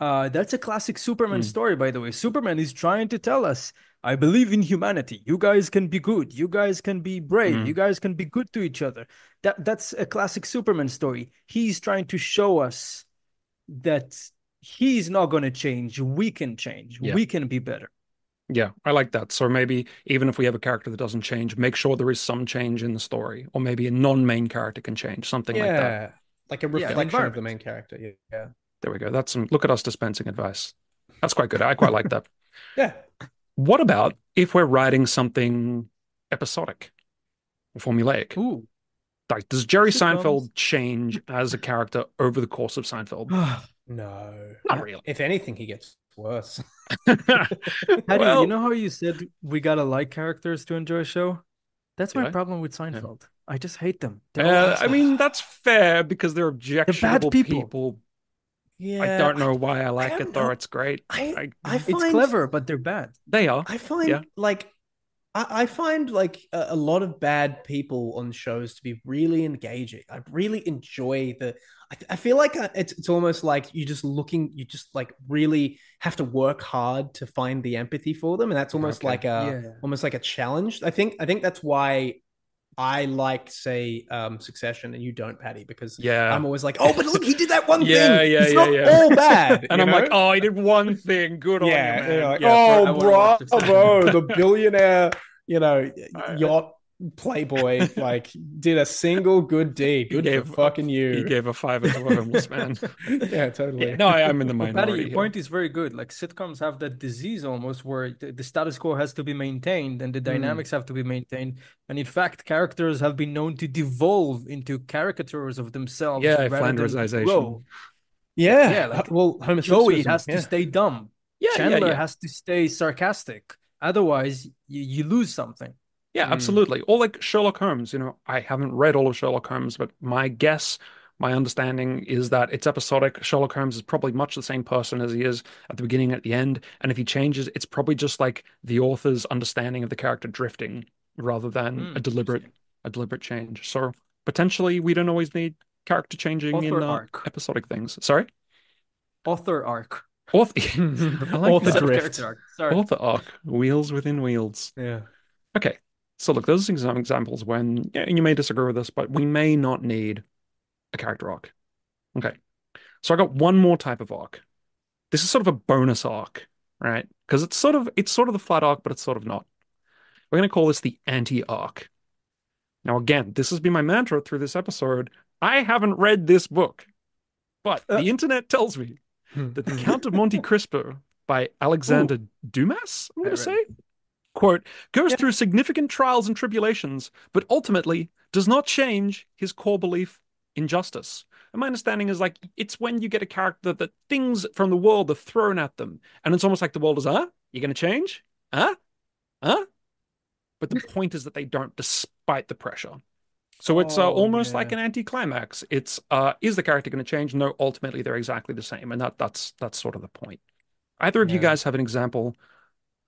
Uh, that's a classic Superman Hmm. story, by the way. Superman is trying to tell us, I believe in humanity. You guys can be good. You guys can be brave. Hmm. You guys can be good to each other. That that's a classic Superman story. He's trying to show us that he's not going to change. We can change. Yeah. We can be better. Yeah, I like that. So maybe even if we have a character that doesn't change, make sure there is some change in the story, or maybe a non-main character can change, something like that. yeah, like a the reflection of the main character. Yeah, yeah, There we go. That's some look at us dispensing advice. That's quite good. I quite like that. yeah. What about if we're writing something episodic or formulaic? Ooh. Like, does Jerry Sitcoms. Seinfeld change as a character over the course of Seinfeld? No, Not really. If anything, he gets worse. Hattie, Well- you know how you said we gotta like characters to enjoy a show? That's my I? problem with Seinfeld. I just hate them. They're Uh, I mean, that's fair because they're objectionable people. people. Yeah, I don't know why I like don't it though. know. It's great. I, I- I it's clever, but they're bad. They are. I find Yeah. like I, I find like a, a lot of bad people on shows to be really engaging. I really enjoy the. I, I feel like uh, it's it's almost like you just looking. You just like really have to work hard to find the empathy for them, and that's almost Okay. like a Yeah. almost like a challenge. I think I think that's why I like say um, Succession and you don't, Paddy, because Yeah. I'm always like, oh, but look, he did that one Yeah, thing. yeah, it's yeah, not yeah. all bad. and I'm know? like, oh, I did one thing. Good yeah, on you, man. like, Yeah, oh, wanna watch Succession. bravo, the billionaire, you know, I- yacht playboy, like did a single good deed. Good gave- for fucking you. He you. gave a five to a homeless man. yeah, totally. Yeah, no, I, I'm in the Paddy, minority. your here. point is very good. Like sitcoms have that disease almost where the, the status quo has to be maintained and the Hmm. dynamics have to be maintained. And in fact, characters have been known to devolve into caricatures of themselves. Yeah, rather than Flandersization. Yeah, Yeah, like, well, Homer Joey Simpson, has to yeah. stay dumb. Yeah, yeah, Chandler yeah. has to stay sarcastic. Otherwise, you, you lose something. Yeah, Mm. absolutely. Or like Sherlock Holmes, you know, I haven't read all of Sherlock Holmes, but my guess, my understanding is that it's episodic. Sherlock Holmes is probably much the same person as he is at the beginning, at the end. And if he changes, it's probably just like the author's understanding of the character drifting rather than Hmm, a deliberate a deliberate change. So potentially we don't always need character changing in Author uh, arc. episodic things. Sorry? Author arc. Author, like Author drift. Arc. Sorry. Author arc. Wheels within wheels. Yeah. Okay. So look, those are some examples when and you may disagree with this, but we may not need a character arc. Okay. So I got one more type of arc. This is sort of a bonus arc, right? Because it's sort of it's sort of the flat arc, but it's sort of not. We're going to call this the anti-arc. Now, again, this has been my mantra through this episode. I haven't read this book, but Uh. the internet tells me that The Count of Monte Cristo by Alexander Dumas, I'm going to say, quote, goes Yeah. through significant trials and tribulations, but ultimately does not change his core belief in justice. And my understanding is like it's when you get a character that things from the world are thrown at them, and it's almost like the world is, huh? You're going to change? Huh? Huh? But the point is that they don't, despite the pressure. So it's uh, Oh, almost yeah. like an anticlimax. It's uh, is the character going to change? No, ultimately they're exactly the same, and that that's that's sort of the point. Either of you guys have an example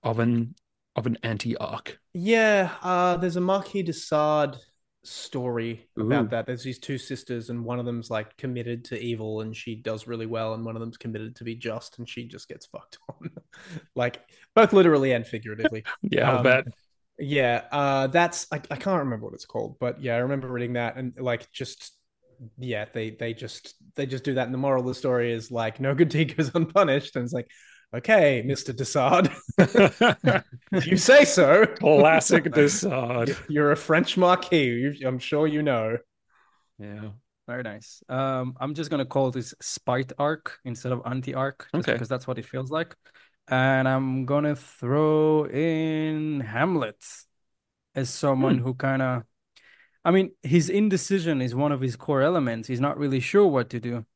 of an of an anti arc? Yeah, uh, there's a Marquis de Sade story about Ooh. that. There's these two sisters, and one of them's like committed to evil, and she does really well, and one of them's committed to be just, and she just gets fucked on, like both literally and figuratively. Yeah, I'll Um, bet. Yeah, uh, that's I, I can't remember what it's called, but yeah, I remember reading that and like just yeah, they they just they just do that. And the moral of the story is like no good deed goes unpunished. And it's like, okay, Mister de Sade, you say so. Classic de Sade. You're a French marquis. I'm sure you know. Yeah. Very nice. Um, I'm just gonna call this spite arc instead of anti arc, Okay. because that's what it feels like. And I'm gonna throw in Hamlet as someone Hmm. who kind of, I mean, his indecision is one of his core elements. He's not really sure what to do,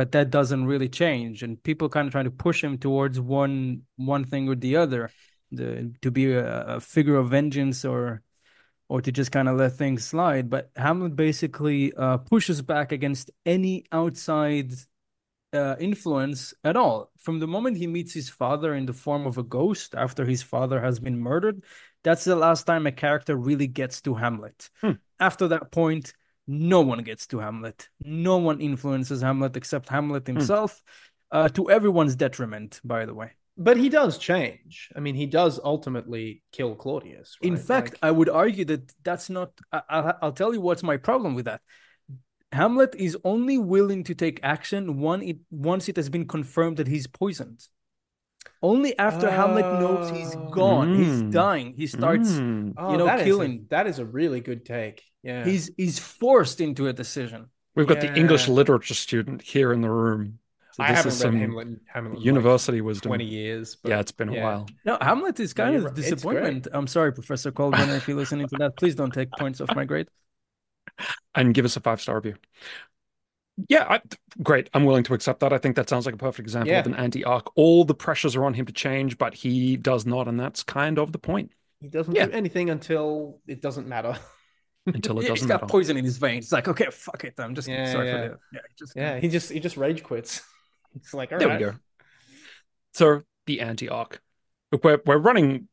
but that doesn't really change. And people kind of try to push him towards one one thing or the other, the to be a, a figure of vengeance or or to just kind of let things slide. But Hamlet basically uh, pushes back against any outside uh, influence at all. From the moment he meets his father in the form of a ghost after his father has been murdered, that's the last time a character really gets to Hamlet. Hmm. After that point, no one gets to Hamlet. No one influences Hamlet except Hamlet himself, uh, to everyone's detriment, by the way. But he does change. I mean, he does ultimately kill Claudius. In fact, Like- I would argue that that's not. I, I, I'll tell you what's my problem with that. Hamlet is only willing to take action one it, once it has been confirmed that he's poisoned. Only after Hamlet knows he's gone, he's Mm. dying, he starts. Mm. oh, you know, that is a- killing. that is a really good take. Yeah. He's he's forced into a decision. We've got the English literature student here in the room. So I haven't is read some Hamlet, Hamlet in like university wisdom. 20 years. But yeah, it's been a while. No, Hamlet is kind you're of right. a disappointment. I'm sorry, Professor Colburn, if you're listening to that. Please don't take points off my grade. And give us a five star review. Yeah, I, great. I'm willing to accept that. I think that sounds like a perfect example of an anti arc. All the pressures are on him to change, but he does not, and that's kind of the point He doesn't Yeah. do anything until it doesn't matter. until it Yeah, he's doesn't got matter. poison in his veins. It's like, okay, fuck it. I'm just Yeah, sorry yeah. for the yeah. Just Yeah, he just he just rage quits. It's like, all There right. we go. So the anti arc. We're we're running.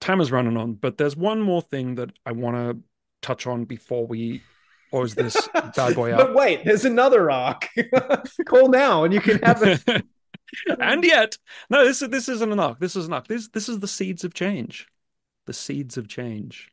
Time is running on, but there's one more thing that I want to touch on before we close this bad boy But wait, there's another arc. Call now and you can have it. and yet, no, this is this isn't an arc. This is an arc. This this is the seeds of change. The seeds of change.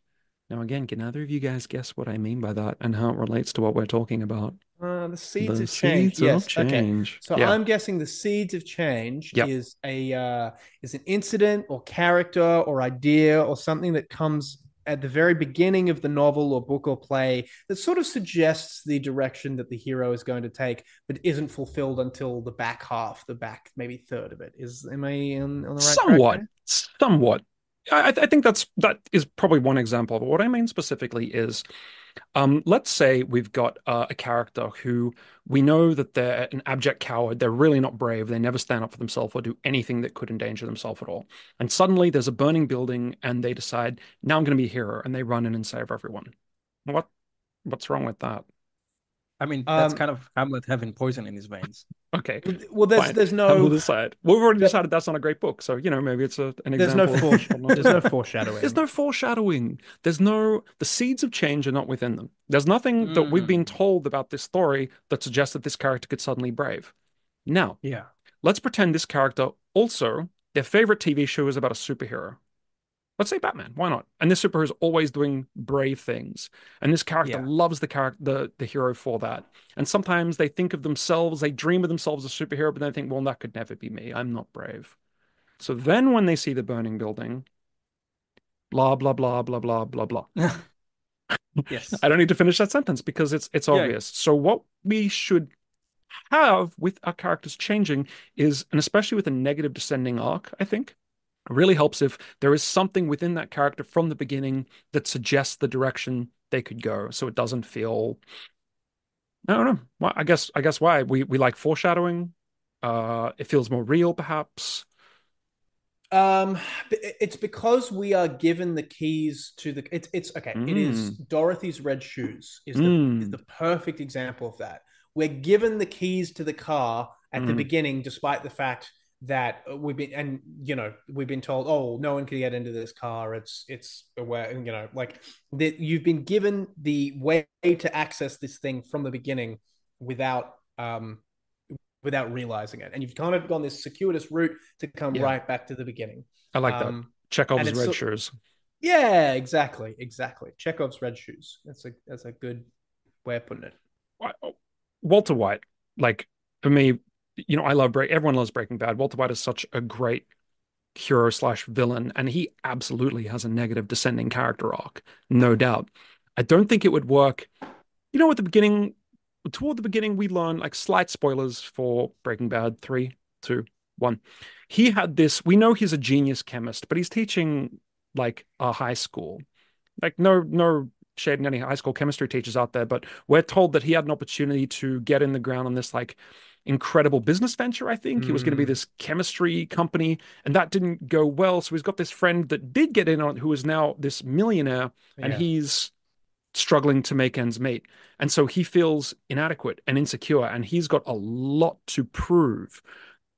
Now, again, can either of you guys guess what I mean by that and how it relates to what we're talking about? Uh, the seeds the of change. seeds yes. of Okay. So yeah. I'm guessing the seeds of change Yep. is a uh, is an incident or character or idea or something that comes at the very beginning of the novel or book or play that sort of suggests the direction that the hero is going to take, but isn't fulfilled until the back half, the back maybe third of it. Is am I in, on the right somewhat. somewhat. I, I think that's that is probably one example but what i mean specifically is um let's say we've got uh, a character who we know that they're an abject coward they're really not brave they never stand up for themselves or do anything that could endanger themselves at all. And suddenly there's a burning building and they decide now i'm going to be a hero and they run in and save everyone. What what's wrong with that I mean, that's Um, kind of Hamlet having poison in his veins. okay Well, there's fine. there's Hamlet no aside we've already decided that's not a great book so you know maybe it's a, an there's no example foresh- of- there's no foreshadowing. There's no foreshadowing. There's no the seeds of change are not within them. There's nothing that we've been told about this story that suggests that this character could suddenly brave. Now, Yeah. let's pretend this character also their favorite TV show is about a superhero. Let's say Batman. Why not? And this superhero is always doing brave things, and this character Yeah. loves the character, the the hero for that. And sometimes they think of themselves, they dream of themselves as a superhero, but they think, well, that could never be me. I'm not brave. So then, when they see the burning building, blah blah blah blah blah blah blah. Yes. I don't need to finish that sentence because it's it's Yeah. obvious. So what we should have with our characters changing is, and especially with a negative descending arc, I think, really helps if there is something within that character from the beginning that suggests the direction they could go, so it doesn't feel. I don't know. Well, I guess I guess why we we like foreshadowing. Uh, it feels more real, perhaps. Um, it's because we are given the keys to the. It's it's okay. It is Dorothy's red shoes is the Mm. is the perfect example of that. We're given the keys to the car at the Mhm. beginning, despite the fact that we've been and you know we've been told, oh, no one can get into this car. It's it's aware, you know, like that. You've been given the way to access this thing from the beginning without um without realizing it, and you've kind of gone this circuitous route to come Yeah. right back to the beginning. I like that. Um, Chekhov's and red so- shoes. yeah, exactly, exactly. Chekhov's red shoes. That's a that's a good way of putting it. Walter White, like for me, you know, I love break. Everyone loves Breaking Bad. Walter White is such a great hero slash villain, and he absolutely has a negative descending character arc, no doubt. I don't think it would work. You know, at the beginning, toward the beginning, we learn like slight spoilers for Breaking Bad three, two, one. He had this. We know he's a genius chemist, but he's teaching like a high school. Like no, no shade in any high school chemistry teachers out there, but we're told that he had an opportunity to get in the ground on this like incredible business venture. I think mm. he was going to be this chemistry company, and that didn't go well. So he's got this friend that did get in on, who is now this millionaire, yeah. and he's struggling to make ends meet. And so he feels inadequate and insecure, and he's got a lot to prove.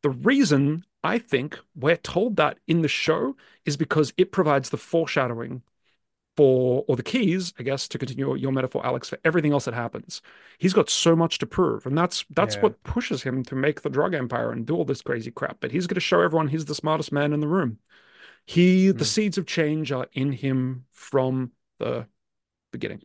The reason I think we're told that in the show is because it provides the foreshadowing for, or the keys, I guess, to continue your metaphor, Alex, for everything else that happens. He's got so much to prove, and that's that's yeah. what pushes him to make the drug empire and do all this crazy crap. But he's going to show everyone he's the smartest man in the room. He, mm. the hmm. seeds of change are in him from the beginning.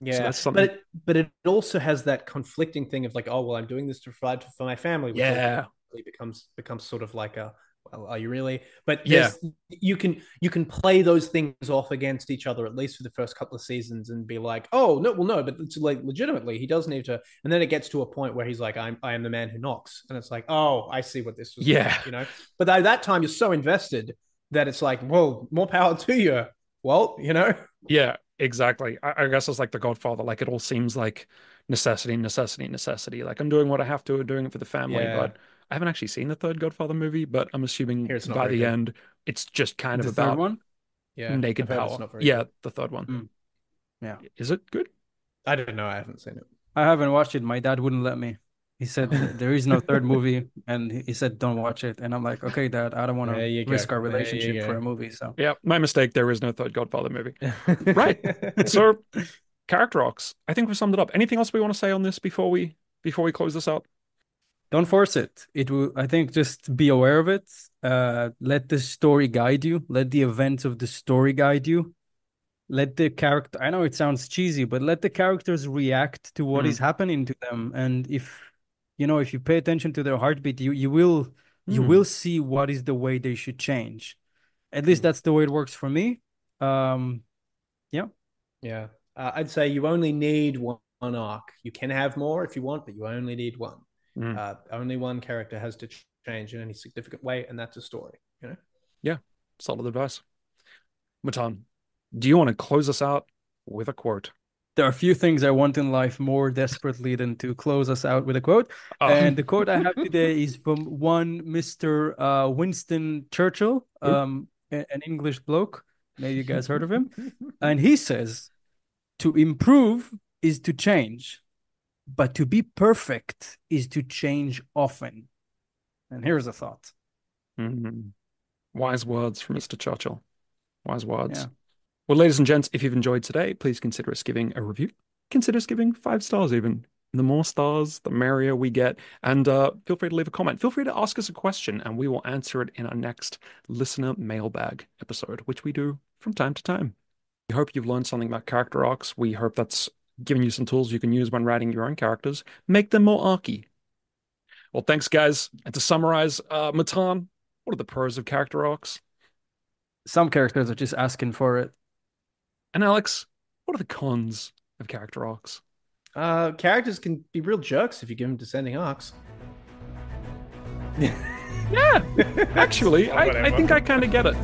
Yeah, so but it, but it also has that conflicting thing of like, oh well, I'm doing this to provide for my family. yeah, becomes becomes sort of like a well, are you really? But yeah, you can you can play those things off against each other at least for the first couple of seasons and be like, oh no, well no, but it's like legitimately he does need to. And then it gets to a point where he's like, I'm I am the man who knocks, and it's like, oh, I see what this was. Yeah, like, you know. But by that time, you're so invested that it's like, well, more power to you, Well, You know. Yeah, exactly. I, I guess it's like The Godfather. Like it all seems like necessity, necessity, necessity. Like I'm doing what I have to, doing it for the family. Yeah. But I haven't actually seen the third Godfather movie, but I'm assuming by the good. end, it's just kind the of about one. Yeah, naked power. Yeah, good. the third one. Mm. Yeah, is it good? I don't know. I haven't seen it. I haven't watched it. My dad wouldn't let me. He said there is no third movie, and he said don't watch it. And I'm like, okay, Dad, I don't want to risk go. our relationship for a movie. So yeah, my mistake. There is no third Godfather movie. right. So character arcs. I think we summed it up. Anything else we want to say on this before we before we close this out? Don't force it. It will. I think just be aware of it. Uh, let the story guide you. Let the events of the story guide you. Let the character. I know it sounds cheesy, but let the characters react to what mm. is happening to them. And if you know if you pay attention to their heartbeat you you will mm. you hmm. will see what is the way they should change at least hmm. that's the way it works for me um yeah yeah uh, i'd say you only need one, one, arc you can have more if you want but you only need one mm. uh, only one character has to change in any significant way and that's a story you know yeah solid advice matan do you want to close us out with a quote there are a few things I want in life more desperately than to close us out with a quote. Oh. And the quote I have today is from one Mr. Uh, Winston Churchill, um, an English bloke. Maybe you guys heard of him. And he says, To improve is to change, but to be perfect is to change often. And here's a thought. Mm-hmm. Wise words from Mr. Churchill. Wise words. Yeah. Well, ladies and gents, if you've enjoyed today, please consider us giving a review. Consider us giving five stars, even. The more stars, the merrier we get. And uh, feel free to leave a comment. Feel free to ask us a question, and we will answer it in our next listener mailbag episode, which we do from time to time. We hope you've learned something about character arcs. We hope that's given you some tools you can use when writing your own characters. Make them more archy. Well, thanks, guys. And to summarize, uh, Matan, what are the pros of character arcs? Some characters are just asking for it. And Alex, what are the cons of character arcs? Uh, characters can be real jerks if you give them descending arcs. yeah, actually, I, I think I kind of get it.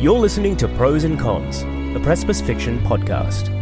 You're listening to Prose and Cons the Precipice Fiction Podcast.